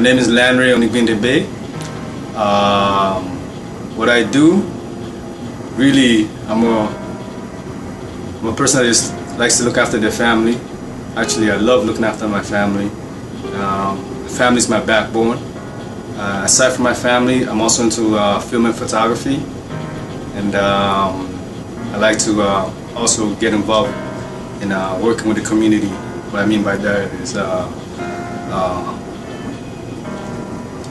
My name is Lanre Onigbinde Bay. Um, what I do, really, I'm a, I'm a person that just likes to look after their family. Actually, I love looking after my family. Um, family is my backbone. Uh, aside from my family, I'm also into uh, film and photography, and um, I like to uh, also get involved in uh, working with the community. What I mean by that is uh, uh,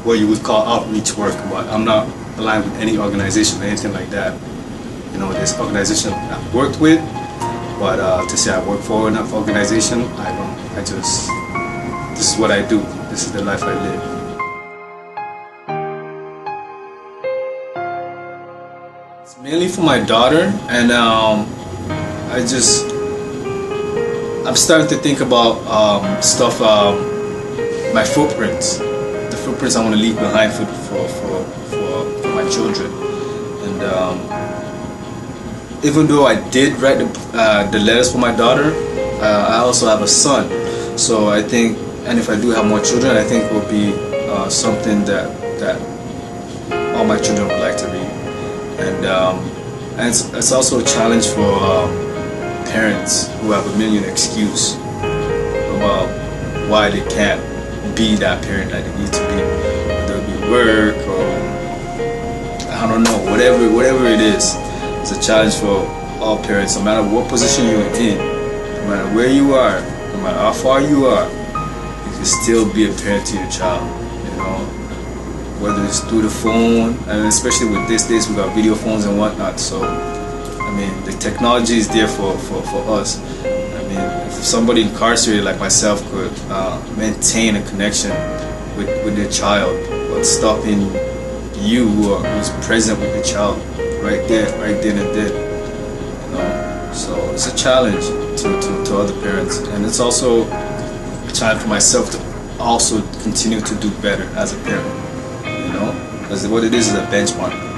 what you would call outreach work, but I'm not aligned with any organization or anything like that. You know, there's organization I've worked with, but uh, to say I work for an organization, I don't. I just, this is what I do. This is the life I live. It's mainly for my daughter, and um, I just, I'm starting to think about um, stuff, um, my footprints, footprints I want to leave behind for for, for, for, for my children, and um, even though I did write the, uh, the letters for my daughter, uh, I also have a son. So I think, and if I do have more children, I think it will be uh, something that that all my children would like to read. And, um, and it's, it's, also a challenge for um, parents who have a million excuses about why they can't be that parent that they need to be, whether it be work or I don't know, whatever whatever it is. It's a challenge for all parents, no matter what position you're in, no matter where you are, no matter how far you are, you can still be a parent to your child. You know, whether it's through the phone, and especially with these days we got video phones and whatnot. So, I mean, the technology is there for for, for us. If somebody incarcerated like myself could uh, maintain a connection with with their child, what's stopping you who are, who's present with the child? right there, right then and there. You know? So it's a challenge to, to, to other parents, and it's also a challenge for myself to also continue to do better as a parent. You know, because what it is is a benchmark.